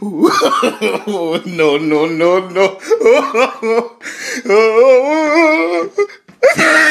no, no, no, no.